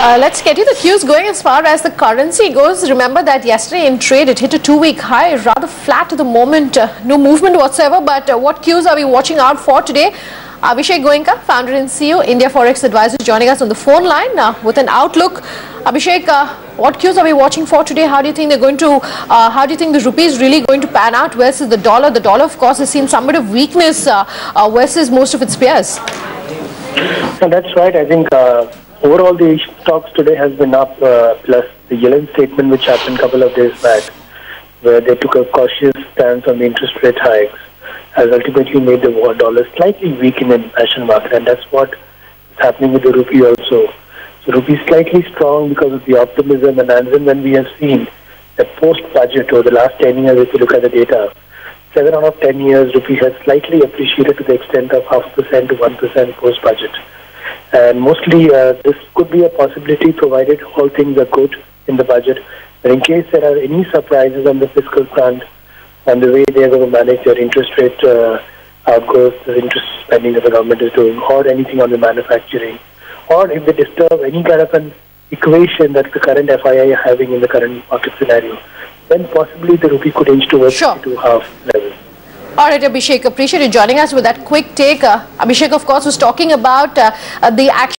Uh, let's get you the cues going as far as the currency goes. Remember that yesterday in trade it hit a two-week high, rather flat at the moment, uh, no movement whatsoever. But uh, what cues are we watching out for today? Abhishek Goenka, founder and CEO, India Forex Advisor, joining us on the phone line uh, with an outlook. Abhishek, uh, what cues are we watching for today? How do you think they're going to? Uh, how do you think the rupee is really going to pan out versus the dollar? The dollar, of course, has seen some bit of weakness versus most of its peers. That's right. I think overall the stocks today has been up, uh, plus the Yellen statement which happened a couple of days back, where they took a cautious stance on the interest rate hikes, has ultimately made the dollar slightly weak in the international market, and that's what is happening with the rupee also. So rupee is slightly strong because of the optimism, and then when we have seen that post-budget over the last 10 years, if you look at the data, seven out of 10 years, rupee has slightly appreciated to the extent of half percent to 1% post-budget. And mostly uh, this could be a possibility provided all things are good in the budget. But in case there are any surprises on the fiscal front and the way they are going to manage their interest rate uh, outgoes, the interest spending that the government is doing, or anything on the manufacturing, or if they disturb any kind of an equation that the current FII are having in the current market scenario, then possibly the rupee could inch towards Sure. to half. All right, Abhishek, appreciate you joining us with that quick take. Uh, Abhishek, of course, was talking about uh, uh, the action.